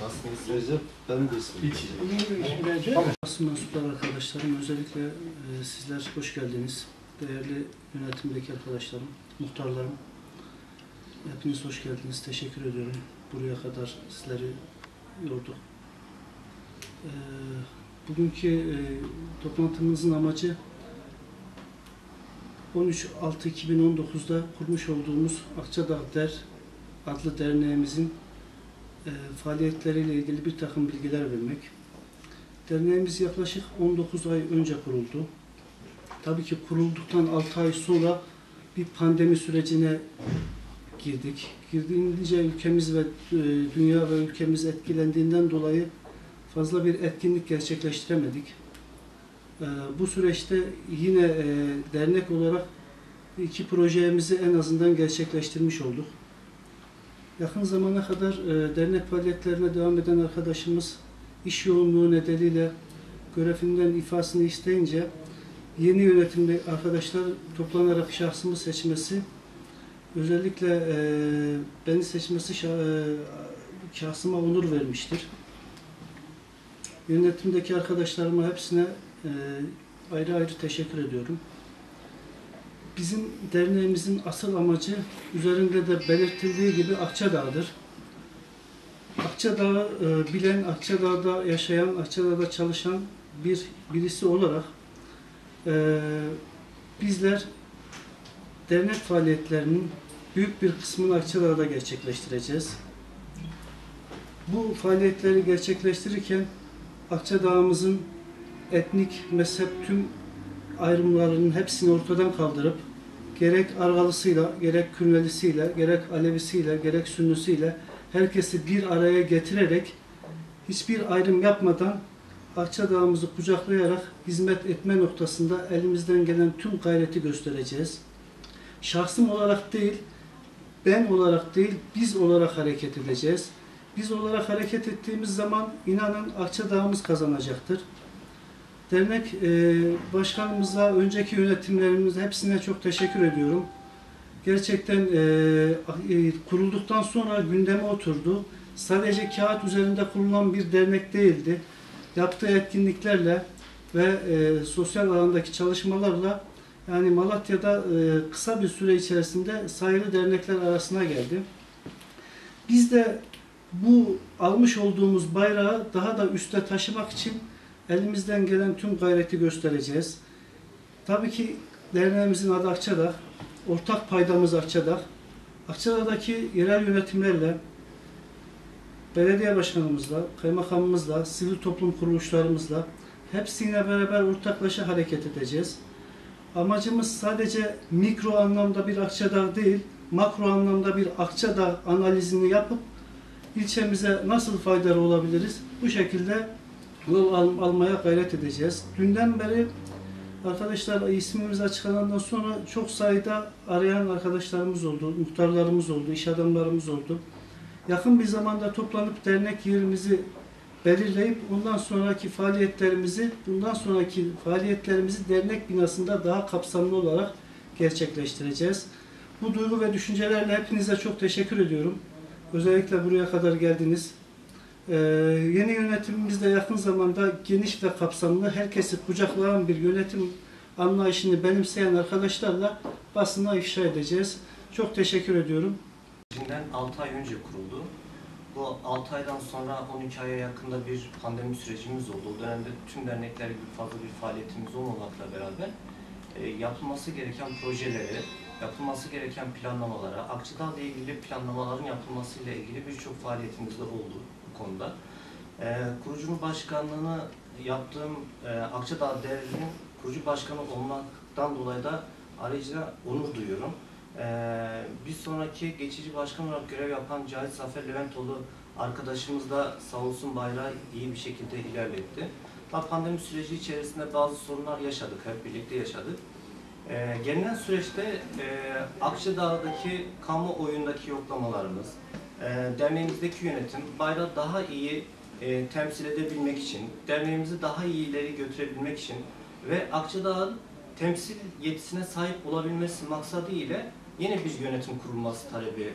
Nasılsınız Recep? Ben de ismim. Basın mensupları arkadaşlarım, özellikle e, sizler hoş geldiniz. Değerli yönetimdeki arkadaşlarım, muhtarlarım, hepiniz hoş geldiniz. Teşekkür ediyorum. Buraya kadar sizleri yorduk. E, bugünkü e, toplantımızın amacı 13.6.2019'da kurmuş olduğumuz Akçadağ Der adlı derneğimizin e, faaliyetleriyle ilgili bir takım bilgiler vermek. Derneğimiz yaklaşık 19 ay önce kuruldu. Tabii ki kurulduktan 6 ay sonra bir pandemi sürecine girdik. Girdiğince ülkemiz ve e, dünya ve ülkemiz etkilendiğinden dolayı fazla bir etkinlik gerçekleştiremedik. E, Bu süreçte yine e, dernek olarak iki projemizi en azından gerçekleştirmiş olduk. Yakın zamana kadar e, dernek faaliyetlerine devam eden arkadaşımız iş yoğunluğu nedeniyle görevinden ifasını isteyince yeni yönetimde arkadaşlar toplanarak şahsımı seçmesi özellikle e, beni seçmesi şa- e, şahsıma onur vermiştir. Yönetimdeki arkadaşlarıma hepsine e, ayrı ayrı teşekkür ediyorum. Bizim derneğimizin asıl amacı üzerinde de belirtildiği gibi Akçadağ'dır. Akçadağ'ı e, bilen, Akçadağ'da yaşayan, Akçadağ'da çalışan bir birisi olarak e, bizler dernek faaliyetlerinin büyük bir kısmını Akçadağ'da gerçekleştireceğiz. Bu faaliyetleri gerçekleştirirken Akçadağ'ımızın etnik, mezhep tüm ayrımlarının hepsini ortadan kaldırıp gerek Argalısıyla, gerek Kürmelisiyle, gerek Alevisiyle, gerek Sünnüsüyle herkesi bir araya getirerek hiçbir ayrım yapmadan Akçadağ'ımızı kucaklayarak hizmet etme noktasında elimizden gelen tüm gayreti göstereceğiz. Şahsım olarak değil, ben olarak değil, biz olarak hareket edeceğiz. Biz olarak hareket ettiğimiz zaman inanın Akçadağ'ımız kazanacaktır. Dernek e, başkanımıza, önceki yönetimlerimize hepsine çok teşekkür ediyorum. Gerçekten e, e, kurulduktan sonra gündeme oturdu. Sadece kağıt üzerinde kurulan bir dernek değildi. Yaptığı etkinliklerle ve e, sosyal alandaki çalışmalarla yani Malatya'da e, kısa bir süre içerisinde sayılı dernekler arasına geldi. Biz de bu almış olduğumuz bayrağı daha da üste taşımak için elimizden gelen tüm gayreti göstereceğiz. Tabii ki derneğimizin adı Akçadağ. Ortak paydamız Akçadağ. Akçadağ'daki yerel yönetimlerle, belediye başkanımızla, kaymakamımızla, sivil toplum kuruluşlarımızla hepsiyle beraber ortaklaşa hareket edeceğiz. Amacımız sadece mikro anlamda bir Akçadağ değil, makro anlamda bir Akçadağ analizini yapıp ilçemize nasıl faydalı olabiliriz? Bu şekilde yol al- almaya gayret edeceğiz. Dünden beri arkadaşlar ismimiz açıklanandan sonra çok sayıda arayan arkadaşlarımız oldu, muhtarlarımız oldu, iş adamlarımız oldu. Yakın bir zamanda toplanıp dernek yerimizi belirleyip ondan sonraki faaliyetlerimizi, bundan sonraki faaliyetlerimizi dernek binasında daha kapsamlı olarak gerçekleştireceğiz. Bu duygu ve düşüncelerle hepinize çok teşekkür ediyorum. Özellikle buraya kadar geldiniz. Ee, yeni yönetimimizde yakın zamanda geniş ve kapsamlı, herkesi kucaklayan bir yönetim anlayışını benimseyen arkadaşlarla basına ifşa edeceğiz. Çok teşekkür ediyorum. Sürecinden 6 ay önce kuruldu. Bu 6 aydan sonra 12 aya yakında bir pandemi sürecimiz oldu. O dönemde tüm dernekler gibi fazla bir faaliyetimiz olmamakla beraber e, yapılması gereken projeleri, yapılması gereken planlamalara, Akçadağ'la ilgili planlamaların yapılmasıyla ilgili birçok faaliyetimiz de oldu bu konuda. E, kurucunun başkanlığını yaptığım e, Akçadağ Derneği'nin kurucu başkanı olmaktan dolayı da ayrıca onur duyuyorum. Ee, bir sonraki geçici başkan olarak görev yapan Cahit Zafer Leventoğlu arkadaşımız da sağ olsun bayrağı iyi bir şekilde ilerletti. Tabii pandemi süreci içerisinde bazı sorunlar yaşadık, hep birlikte yaşadık. Ee, gelinen süreçte e, Akçadağ'daki kamuoyundaki yoklamalarımız, e, derneğimizdeki yönetim bayrağı daha iyi e, temsil edebilmek için, derneğimizi daha iyi ileri götürebilmek için ve Akçadağ'ın temsil yetisine sahip olabilmesi maksadı ile yeni bir yönetim kurulması talebinde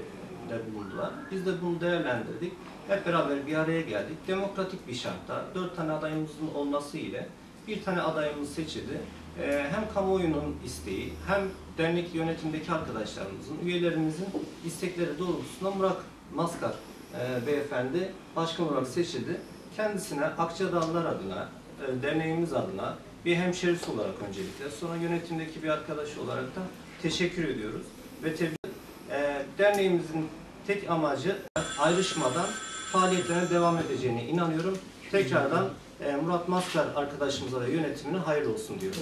bulundular. Biz de bunu değerlendirdik. Hep beraber bir araya geldik. Demokratik bir şartta dört tane adayımızın olması ile bir tane adayımız seçildi. Ee, hem kamuoyunun isteği hem dernek yönetimdeki arkadaşlarımızın, üyelerimizin istekleri doğrultusunda Murat Maskar e, beyefendi başkan olarak seçildi. Kendisine Akçadağlılar adına, e, derneğimiz adına bir hemşerisi olarak öncelikle, sonra yönetimdeki bir arkadaş olarak da teşekkür ediyoruz ve tebrik e, derneğimizin tek amacı ayrışmadan faaliyetlerine devam edeceğine inanıyorum. Tekrardan Murat Maskar arkadaşımıza ve yönetimine hayırlı olsun diyorum.